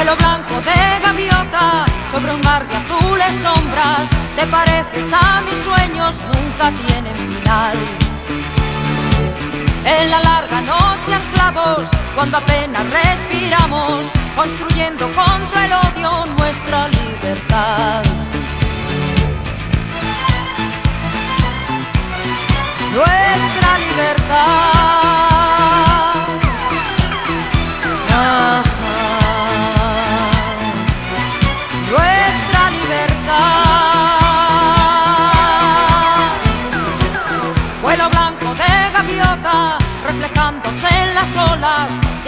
Vuelo blanco de gaviota sobre un mar de azules sombras. Te pareces a mis sueños, nunca tienen final. En la larga noche anclados, cuando apenas respiramos, construyendo contra el odio nuestra libertad. Nuestra libertad.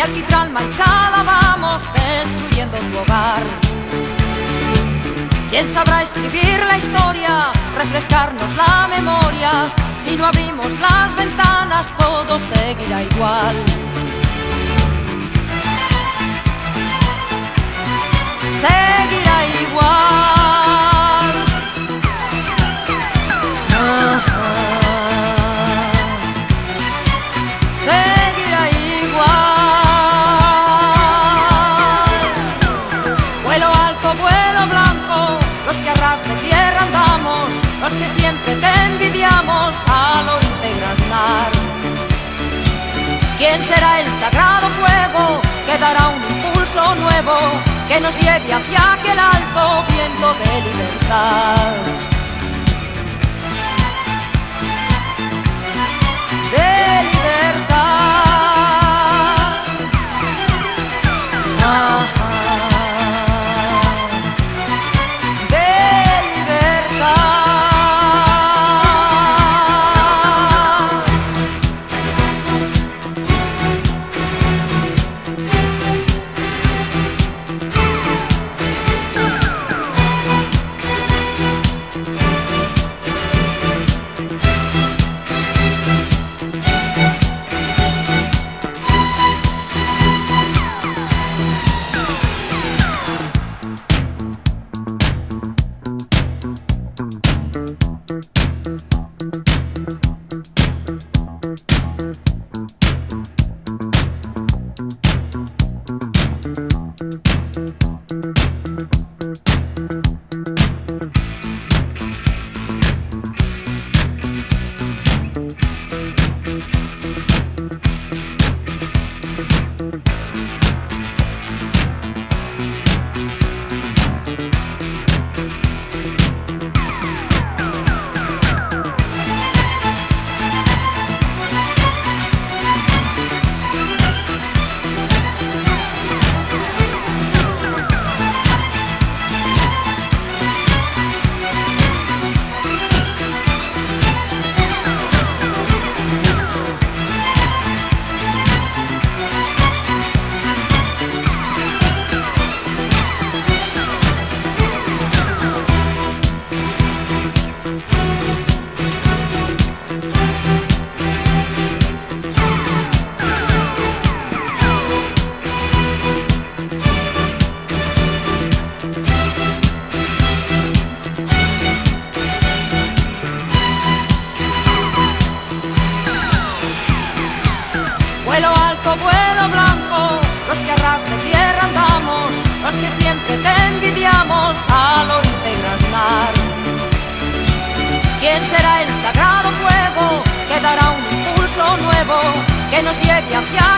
Y alquitrán manchada vamos destruyendo tu hogar. ¿Quién sabrá escribir la historia, refrescarnos la memoria? Si no abrimos las ventanas, todo seguirá igual. Seguirá igual. ¿Quién será el sagrado fuego que dará un impulso nuevo que nos lleve hacia aquel alto viento de libertad? Vuelo que nos lleve hacia